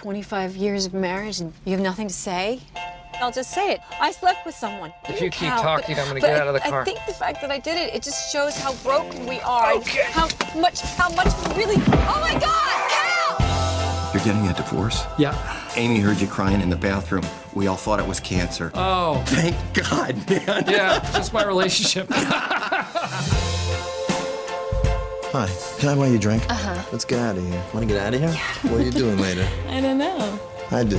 25 years of marriage and you have nothing to say? I'll just say it. I slept with someone. If you keep Cal, talking, but- I'm gonna get out of the I- car. I think the fact that I did it, it just shows how broken we are. and Okay. How much, how much we really. Oh my God, Cal! You're getting a divorce? Yeah. Amy heard you crying in the bathroom. We all thought it was cancer. Oh, Thank God, man. yeah, just my relationship. Hi, can I buy you a drink? Uh-huh. Let's get out of here. Want to get out of here? Yeah. What are you doing later? I don't know. I do.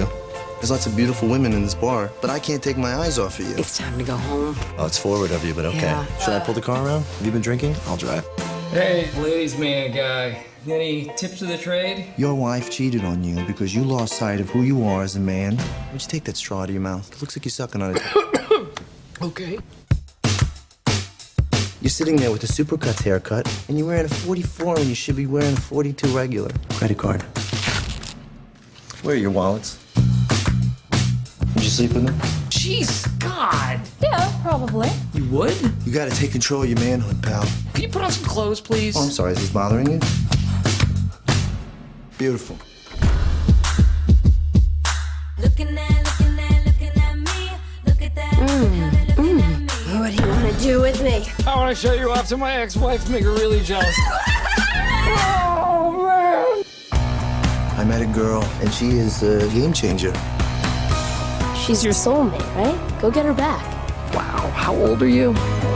There's lots of beautiful women in this bar, but I can't take my eyes off of you. It's time to go home. Oh, it's forward of you, but okay. Yeah. Should I pull the car around? Have you been drinking? I'll drive. hey, ladies' man guy. Any tips of the trade? Your wife cheated on you because you lost sight of who you are as a man. Why don't you take that straw out of your mouth? It looks like you're sucking on it. Okay. You're sitting there with a supercuts haircut, and you're wearing a 44 when you should be wearing a 42 regular. Credit card. Where are your wallets? Did you sleep with them? Jeez, God. Yeah, probably. You would? You gotta take control of your manhood, pal. Can you put on some clothes, please? Oh, I'm sorry, is this bothering you? Beautiful. Looking at, looking at, I want to show you off to my ex-wife, make her really jealous. oh, man. I met a girl, and she is a game changer. She's your soulmate, right? Go get her back. Wow, how old are you?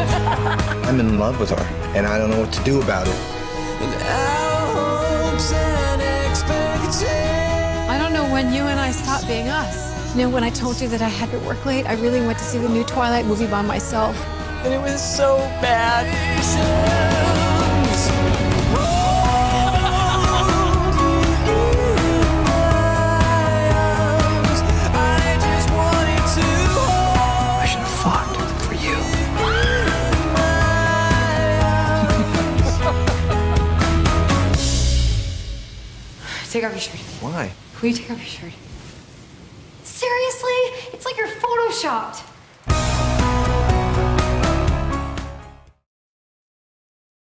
I'm in love with her, and I don't know what to do about it. I don't know when you and I stopped being us. You know, when I told you that I had to work late, I really went to see the new Twilight movie by myself. And it was so bad. I should have fought for you. Take off your shirt. Why? Will you take off your shirt? Seriously? It's like you're photoshopped.